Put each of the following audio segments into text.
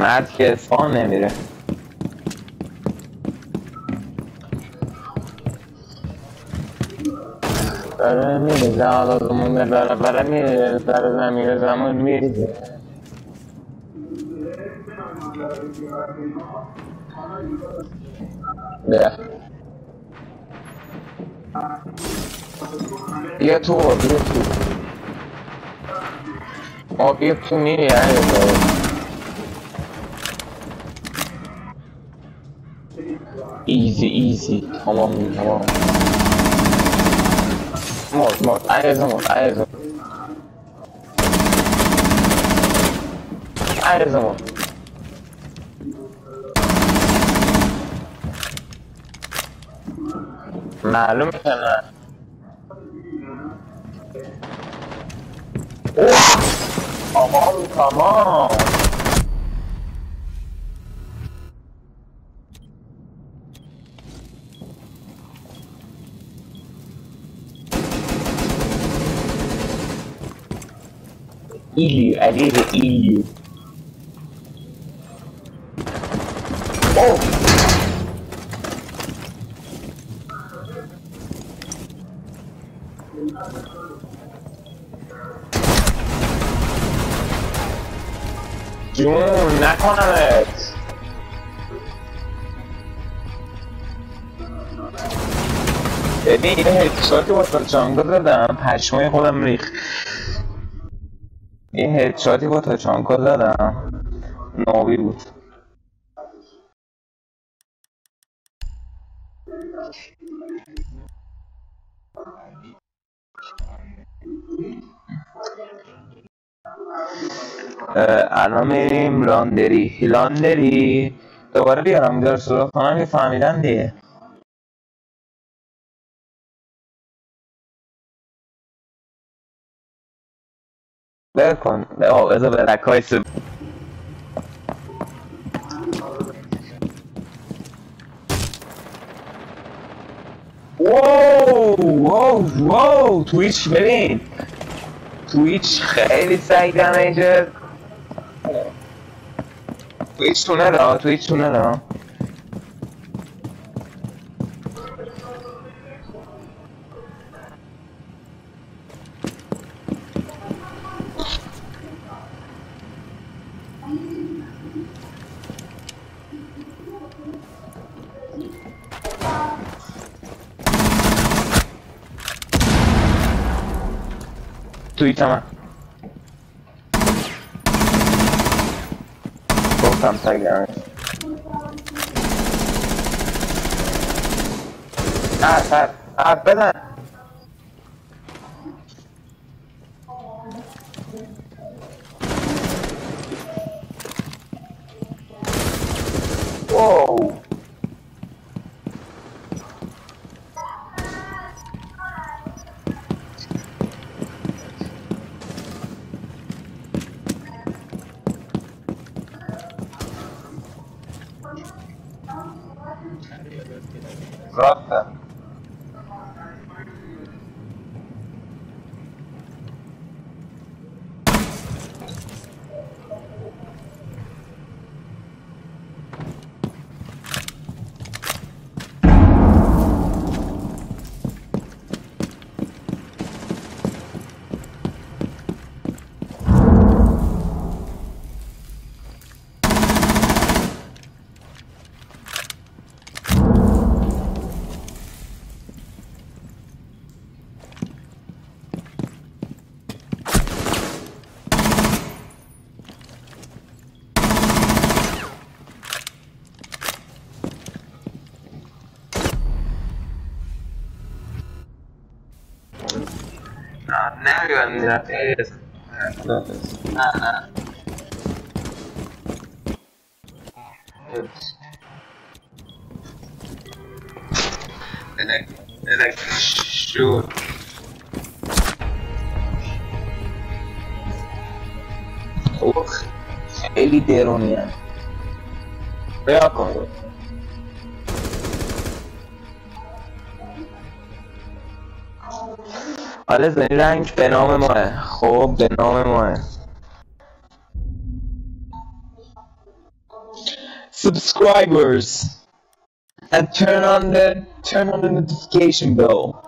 مرد که اسفان نمیره. داره میره زمون داره داره میره در زمین زمان میریزه. بیا. بیا تو بیا تو. بیا تو میری ایزی ایزی تمام تمام مرد مرد عیزه مرد عیزه عیزه مرد معلوم که نه تمام تمام Ali é ilho. Oh! جون نکنمت ببین یه هدشاتی با جانگا دادم پشمای خودم ریخ یه هدشاتی با تاچانکا دادم نابی بود. الان میریم لاندری. لاندری. دوباره بیارم در سراغ کنم که فهمیدن دیگه. بکن بذار به رکای واو واو واو تویچ ببین. تویچ خیلی سعی دمیجه. تویچ تونه را تویچ تونه را Sweet timer. Both times I got. Ah, ah, ah, better. Whoa! CNPJ que bandeaste eso. Entonces. Ajá. Ups. Electric shoot. Uch, کن حالا زنی رنگ به نام ماه خب به نام ماه subscribers and turn on the turn on the notification bell.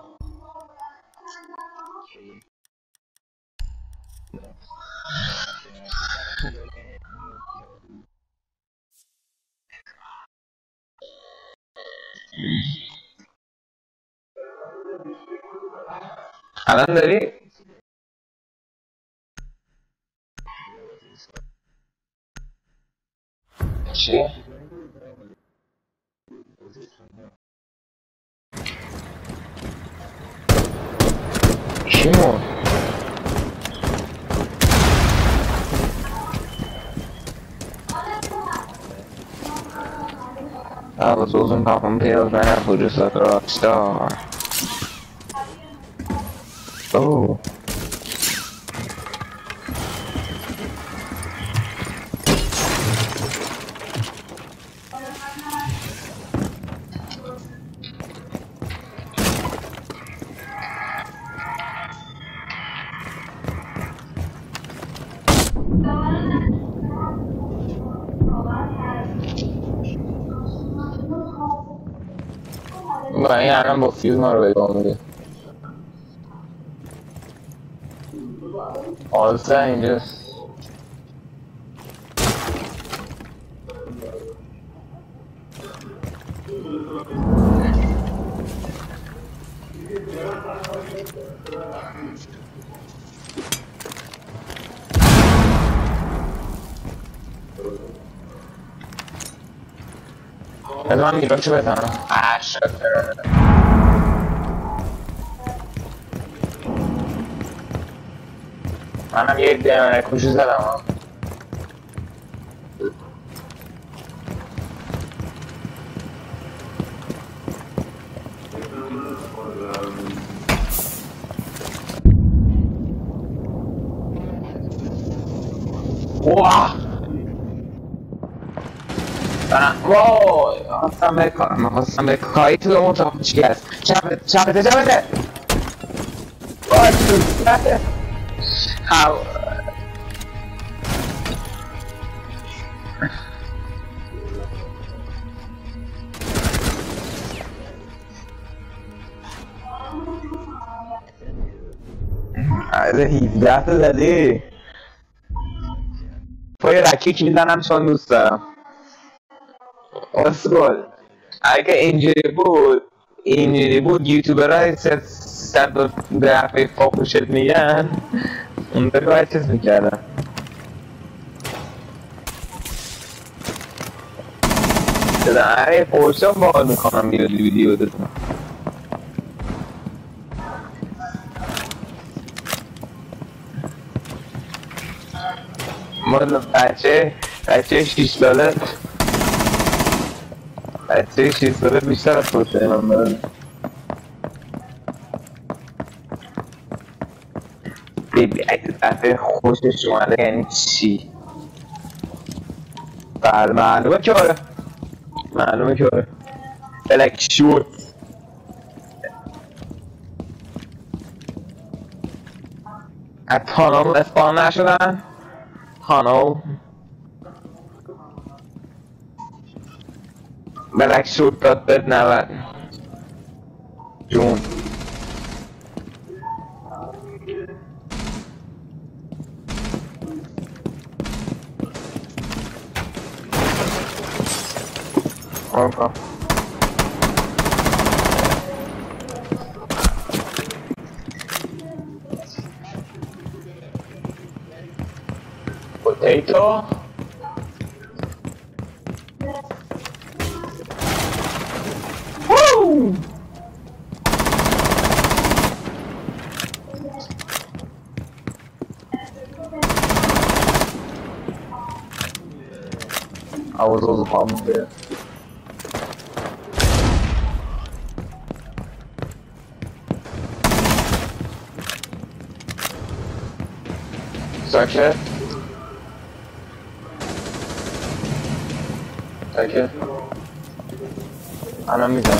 الان അതെന്തൊരു I was losing popping pills right after just like a rock star. Oh. Bem, há ambos filmes, não? All saying just. Hello, I'm Hiroshi Betano. Ah, shut. منم یک کشی زدم ها واه وای. خواستم من خواستم به کاری تو اون اتاق چی هست؟ چپته چپته چپته وای. تو هاو از 17 تا زدی. پای رکیک می‌زنم چون دوست دارم. اسکل اگه اینجوری بود اینجوری بود یوتیوبر های صد به حرفه فاکوشت میگن. اون داری باید چیز می‌کردن. اره پورشا باید می‌کنم بیاد ویدیو دادم مال بچه بچه 6 ساله. بچه 6 ساله بیشتر از توسعه من بیبی اگه دفعه خوشش اومده یعنی چی بله معلومه که آره معلومه که آره بلک شورت از تانام اسپان نشدن تانو بلک شورت داد بد نود جون Over. Potato. Woo! I was on the bomb there. Danke. Danke. Anam bir tane.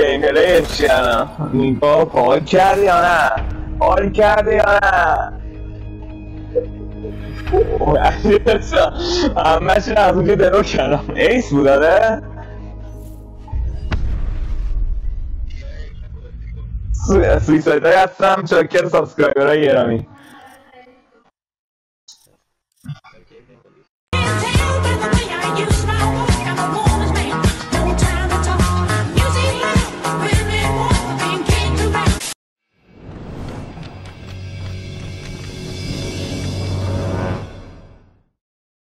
پلیش کردم نیگاه پاک کردی یا نه؟ حال کردی یا نه؟ همه چی از اونجا درو کردم. ایس بود داره سویسایت های هستم چاکر سابسکرایبر های گرامی